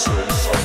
sense